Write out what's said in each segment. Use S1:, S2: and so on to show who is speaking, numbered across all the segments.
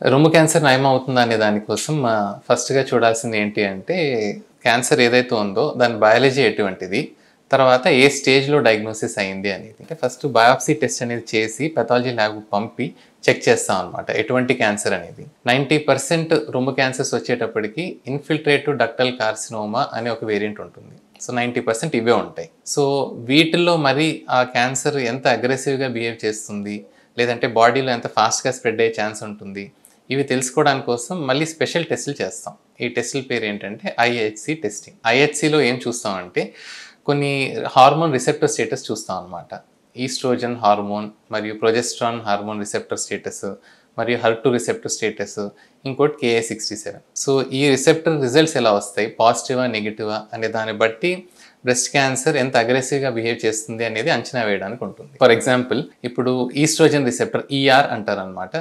S1: రొమ్ము క్యాన్సర్ నయమవుతుందా అనే దానికోసం ఫస్ట్గా చూడాల్సింది ఏంటి అంటే క్యాన్సర్ ఏదైతే ఉందో దాని బయాలజీ ఎటువంటిది తర్వాత ఏ స్టేజ్లో డయాగ్నోసిస్ అయింది అనేది. అంటే ఫస్ట్ బయాప్సీ టెస్ట్ అనేది చేసి పెథాలజీ ల్యాబ్ పంపి చెక్ చేస్తాం అనమాట ఎటువంటి క్యాన్సర్ అనేది. నైంటీ పర్సెంట్ రొమ్ము క్యాన్సర్స్ వచ్చేటప్పటికి ఇన్ఫిల్ట్రేటివ్ డక్టల్ కార్సినోమా అనే ఒక వేరియంట్ ఉంటుంది. సో నైంటీ పర్సెంట్ ఇవే ఉంటాయి. సో వీటిల్లో మరి ఆ క్యాన్సర్ ఎంత అగ్రెసివ్గా బిహేవ్ చేస్తుంది లేదంటే బాడీలో ఎంత ఫాస్ట్గా స్ప్రెడ్ అయ్యే ఛాన్స్ ఉంటుంది ఇవి తెలుసుకోవడానికి కోసం మళ్ళీ స్పెషల్ టెస్టులు చేస్తాం. ఈ టెస్టుల పేరు ఏంటంటే ఐహెచ్సి టెస్టింగ్. ఐహెచ్సిలో ఏం చూస్తామంటే కొన్ని హార్మోన్ రిసెప్టర్ స్టేటస్ చూస్తాం అనమాట ఈస్ట్రోజన్ హార్మోన్ మరియు ప్రొజెస్ట్రాన్ హార్మోన్ రిసెప్టర్ స్టేటస్ మరియు హర్టు రిసెప్టర్ స్టేటస్ ఇంకోటి కేఏ సిక్స్టీ సెవెన్. సో ఈ రిసెప్టర్ రిజల్ట్స్ ఎలా వస్తాయి? పాజిటివా నెగిటివా అనే దాన్ని బట్టి బ్రెస్ట్ క్యాన్సర్ ఎంత అగ్రెసివ్గా బిహేవ్ చేస్తుంది అనేది అంచనా వేయడానికి ఉంటుంది. ఫర్ ఎగ్జాంపుల్ ఇప్పుడు ఈస్ట్రోజన్ రిసెప్టర్ ఈఆర్ అంటారు అనమాట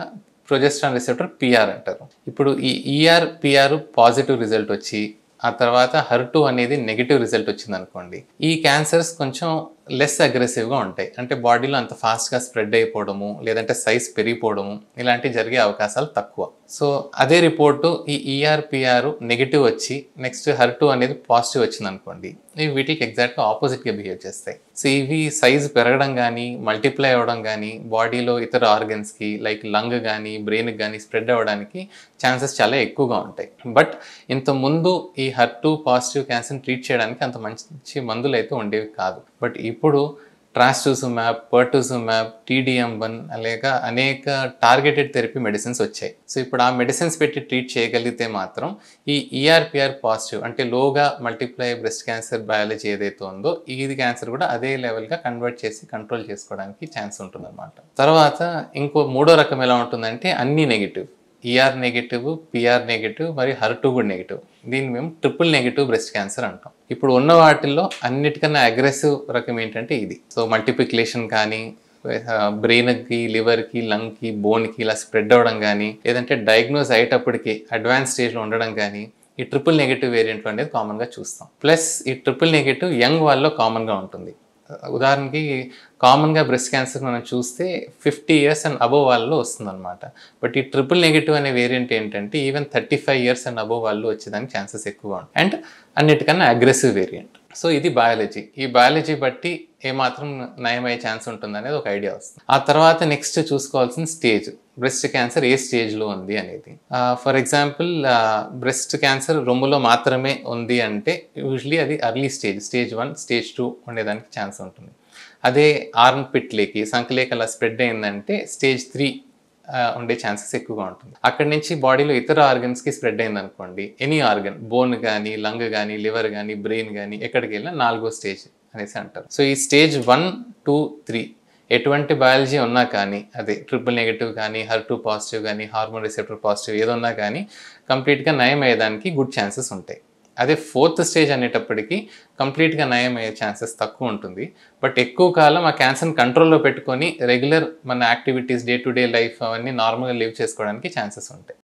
S1: ప్రొజెస్ట్రాన్ రిసెప్టర్ పిఆర్ అంటారు. ఇప్పుడు ఈ ఈఆర్ పిఆర్ పాజిటివ్ రిజల్ట్ వచ్చి ఆ తర్వాత హర్ టూ అనేది నెగిటివ్ రిజల్ట్ వచ్చింది అనుకోండి ఈ క్యాన్సర్స్ కొంచెం లెస్ అగ్రెసివ్గా ఉంటాయి. అంటే బాడీలో అంత ఫాస్ట్గా స్ప్రెడ్ అయిపోవడము లేదంటే సైజ్ పెరిగిపోవడము ఇలాంటివి జరిగే అవకాశాలు తక్కువ. సో అదే రిపోర్టు ఈ ఈఆర్పిఆర్ నెగిటివ్ వచ్చి నెక్స్ట్ హర్టు అనేది పాజిటివ్ వచ్చింది అనుకోండి ఇవి వీటికి ఎగ్జాక్ట్గా ఆపోజిట్గా బిహేవ్ చేస్తాయి. సో ఇవి సైజ్ పెరగడం కానీ మల్టిప్లై అవ్వడం కానీ బాడీలో ఇతర ఆర్గన్స్కి లైక్ లంగ్ కానీ బ్రెయిన్కి కానీ స్ప్రెడ్ అవ్వడానికి ఛాన్సెస్ చాలా ఎక్కువగా ఉంటాయి. బట్ ఇంత ముందు ఈ హర్టు పాజిటివ్ క్యాన్సర్ని ట్రీట్ చేయడానికి అంత మంచి మందులు అయితే ఉండేవి కాదు. బట్ ఈ ఇప్పుడు ట్రాస్టూసుమ్యాప్ పర్టూసుమ్యాప్ టీడీఎం వన్ లేక అనేక టార్గెటెడ్ థెరపీ మెడిసిన్స్ వచ్చాయి. సో ఇప్పుడు ఆ మెడిసిన్స్ పెట్టి ట్రీట్ చేయగలిగితే మాత్రం ఈ ఈఆర్పిఆర్ పాజిటివ్ అంటే లోగా మల్టిప్లై బ్రెస్ట్ క్యాన్సర్ బయాలజీ ఏదైతే ఉందో ఇది క్యాన్సర్ కూడా అదే లెవెల్గా కన్వర్ట్ చేసి కంట్రోల్ చేసుకోవడానికి ఛాన్స్ ఉంటుందన్నమాట. తర్వాత ఇంకో మూడో రకం ఎలా ఉంటుందంటే అన్ని negative ER negative PR negative మరియు హర్టు కూడా నెగిటివ్ దీన్ని మేము ట్రిపుల్ నెగిటివ్ బ్రెస్ట్ క్యాన్సర్ అంటాం. ఇప్పుడు ఉన్న వాటిల్లో అన్నిటికన్నా అగ్రెసివ్ రకం ఏంటంటే ఇది. సో మల్టిప్లికేషన్ కానీ బ్రెయిన్కి లివర్కి లంగ్కి బోన్కి ఇలా స్ప్రెడ్ అవ్వడం కానీ లేదంటే డయాగ్నోస్ అయ్యేటప్పటికి అడ్వాన్స్ స్టేజ్లో ఉండడం కానీ ఈ ట్రిపుల్ నెగిటివ్ వేరియంట్లు అనేది కామన్గా చూస్తాం. ప్లస్ ఈ ట్రిపుల్ నెగిటివ్ యంగ్ వాళ్ళలో కామన్గా ఉంటుంది. ఉదాహరణకి కామన్గా బ్రెస్ట్ క్యాన్సర్ మనం చూస్తే ఫిఫ్టీ ఇయర్స్ అండ్ అబోవ్ వాళ్ళలో వస్తుందన్నమాట. బట్ ఈ ట్రిపుల్ నెగిటివ్ అనే వేరియంట్ ఏంటంటే even thirty five years and above వాళ్ళు వచ్చేదానికి ఛాన్సెస్ ఎక్కువ ఉంటాయి. అండ్ అన్నిటికన్నా అగ్రెసివ్ వేరియంట్. సో ఇది బయాలజీ. ఈ బయాలజీ బట్టి ఏమాత్రం నయమయ్యే ఛాన్స్ ఉంటుంది అనేది ఒక ఐడియా వస్తుంది. ఆ తర్వాత నెక్స్ట్ చూసుకోవాల్సిన స్టేజ్. బ్రెస్ట్ క్యాన్సర్ ఏ స్టేజ్లో ఉంది అనేది. ఫర్ ఎగ్జాంపుల్ బ్రెస్ట్ క్యాన్సర్ రొమ్ములో మాత్రమే ఉంది అంటే యూజువలీ అది early stage stage one stage two ఉండేదానికి ఛాన్స్ ఉంటుంది. అదే ఆర్మ్ పిట్లేకి సంకలేకి అలా స్ప్రెడ్ అయిందంటే స్టేజ్ త్రీ ఉండే ఛాన్సెస్ ఎక్కువగా ఉంటుంది. అక్కడి నుంచి బాడీలో ఇతర ఆర్గన్స్కి స్ప్రెడ్ అయింది అనుకోండి ఎనీ ఆర్గన్ బోన్ కానీ లంగ్ కానీ లివర్ కానీ బ్రెయిన్ కానీ ఎక్కడికి వెళ్ళినా నాలుగో స్టేజ్ అనేసి అంటారు. సో ఈ స్టేజ్ వన్ టూ త్రీ ఎటువంటి బయాలజీ ఉన్నా కానీ అదే ట్రిపుల్ నెగిటివ్ కానీ హర్ టూ పాజిటివ్ కానీ హార్మోన్ రిసెప్టర్ పాజిటివ్ ఏదున్నా కానీ కంప్లీట్గా నయం అయ్యేదానికి గుడ్ ఛాన్సెస్ ఉంటాయి. అదే ఫోర్త్ స్టేజ్ అనేటప్పటికీ కంప్లీట్గా నయం అయ్యే ఛాన్సెస్ తక్కువ ఉంటుంది. బట్ ఎక్కువ కాలం ఆ క్యాన్సర్ని కంట్రోల్లో పెట్టుకొని రెగ్యులర్ మన activities day to day life అవన్నీ నార్మల్గా లివ్ చేసుకోవడానికి ఛాన్సెస్ ఉంటాయి.